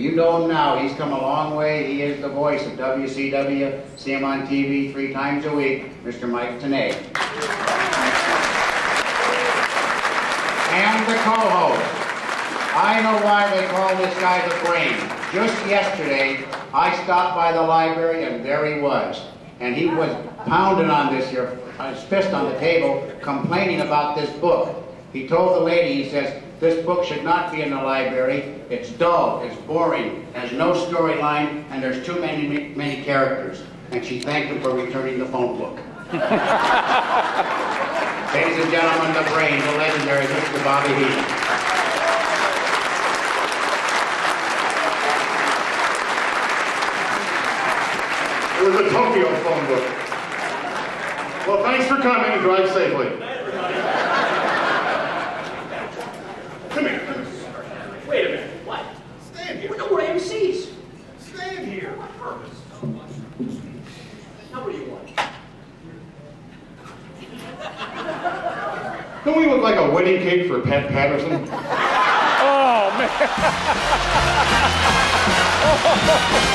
You know him now. He's come a long way. He is the voice of WCW. See him on TV three times a week, Mr. Mike Tenay. And the co-host. I know why they call this guy the brain. Just yesterday, I stopped by the library and there he was. And he was pounding on this here, his fist on the table, complaining about this book. He told the lady, he says, this book should not be in the library. It's dull, it's boring, has no storyline, and there's too many, many characters. And she thanked him for returning the phone book. Ladies and gentlemen, the brain, the legendary Mr. Bobby Heenan. It was a Tokyo phone book. Well, thanks for coming and drive safely. Come here. Come here. Wait a minute. What? Stand here. We know we're MCs. Stand here. What purpose? Now what Don't we look like a wedding cake for Pat Patterson? Oh, man.